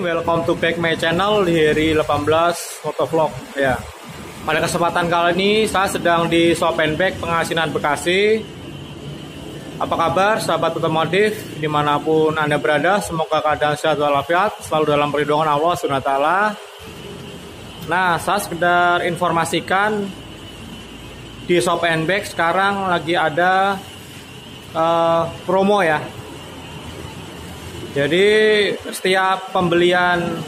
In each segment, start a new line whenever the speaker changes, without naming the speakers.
welcome to back my channel di hari 18 motovlog ya. Pada kesempatan kali ini saya sedang di Shop and Bag Pengasinan Bekasi. Apa kabar sahabat otomotif di mana pun anda berada? Semoga keadaan sehat walafiat, selalu dalam perlindungan Allah SWT. Nah, saya sekedar informasikan di Shop and Bag sekarang lagi ada uh, promo ya jadi setiap pembelian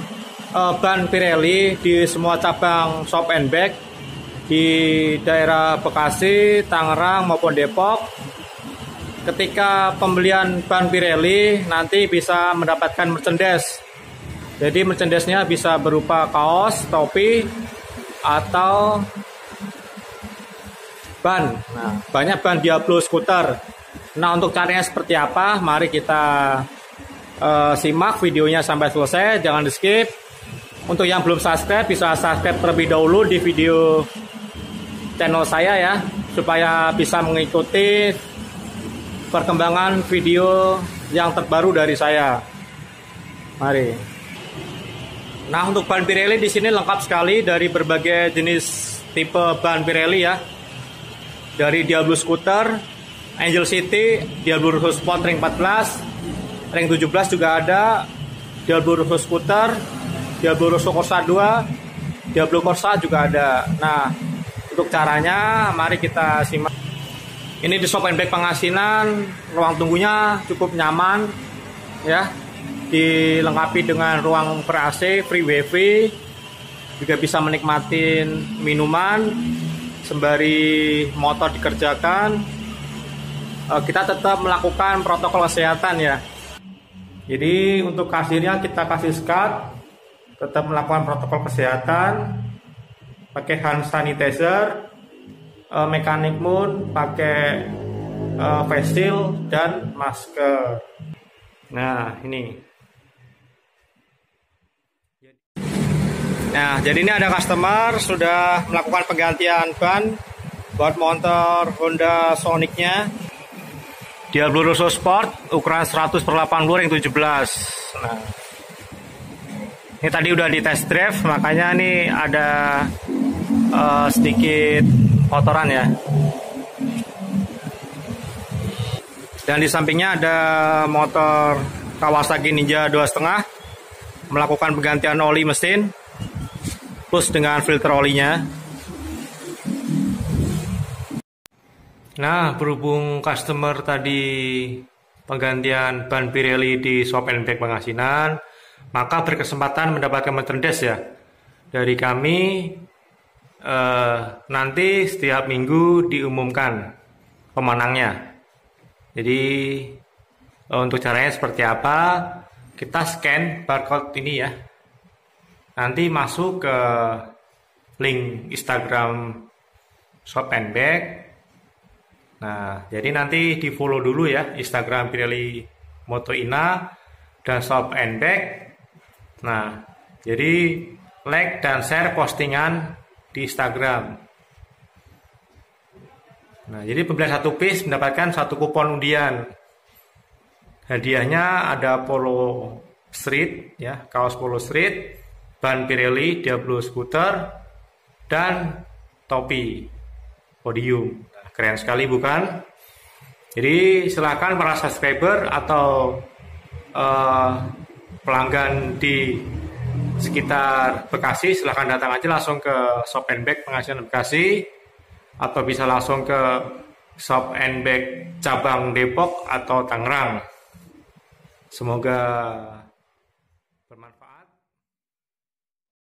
uh, ban Pirelli di semua cabang shop and bag di daerah Bekasi, Tangerang maupun Depok ketika pembelian ban Pirelli nanti bisa mendapatkan merchandise. Jadi merchandise-nya bisa berupa kaos, topi atau ban. Nah, banyak ban Diablo scooter. Nah, untuk caranya seperti apa? Mari kita uh, simak videonya sampai selesai, jangan di skip. Untuk yang belum subscribe bisa subscribe terlebih dahulu di video channel saya ya, supaya bisa mengikuti perkembangan video yang terbaru dari saya. Mari. Nah, untuk ban Pirelli di sini lengkap sekali dari berbagai jenis tipe ban Pirelli ya. Dari Diablo Scooter, Angel City, Diablo Sport Ring 14, Ring 17 juga ada Diablo Rosso Scooter Diablo Rosso Corsa 2 Diablo Corsa juga ada. Nah untuk caranya mari kita simak. Ini di shop and bag pengasinan ruang tunggunya cukup nyaman ya. Dilengkapi dengan ruang per AC free wifi juga bisa menikmati minuman sembari motor dikerjakan. Eh, kita tetap melakukan protokol kesehatan ya jadi untuk kasirnya kita kasih skat, tetap melakukan protokol kesehatan, pakai hand sanitizer, uh, mekanik moon, pakai uh, face shield dan masker. Nah ini. Nah jadi ini ada customer sudah melakukan penggantian ban buat motor Honda Sonicnya Diablo Rosso Sport ukuran 100 per 80 ring 17 nah. Ini tadi udah di test drive makanya ini ada uh, sedikit kotoran ya. Dan di sampingnya ada motor Kawasaki Ninja 2.5 melakukan penggantian oli mesin plus dengan filter olinya Nah, berhubung customer tadi penggantian ban Pirelli di Shop and Bag Pengasinan, maka berkesempatan mendapatkan merchandise ya. Dari kami eh, nanti setiap minggu diumumkan pemenangnya. Jadi eh, untuk caranya seperti apa? Kita scan barcode ini ya. Nanti masuk ke link Instagram Shop and Bag Nah, jadi nanti di follow dulu ya Instagram Pirelli Moto Ina dan Shop and Bag. Nah, jadi like dan share postingan di Instagram. Nah, jadi pembelian satu piece mendapatkan satu kupon undian. Hadiahnya ada polo street ya, kaos polo street, ban Pirelli Diablo scooter dan topi podium. Keren sekali bukan? Jadi silakan para subscriber atau uh, pelanggan di sekitar Bekasi silahkan datang aja langsung ke Shop and Bag pengasihan Bekasi atau bisa langsung ke Shop and Bag cabang Depok atau Tangerang. Semoga